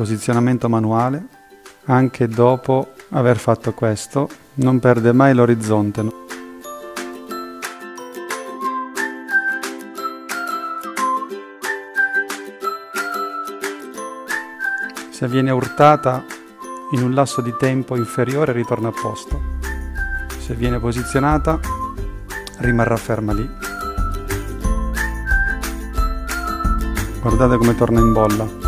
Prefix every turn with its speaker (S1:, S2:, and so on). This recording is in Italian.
S1: posizionamento manuale, anche dopo aver fatto questo, non perde mai l'orizzonte. Se viene urtata in un lasso di tempo inferiore ritorna a posto. Se viene posizionata rimarrà ferma lì. Guardate come torna in bolla.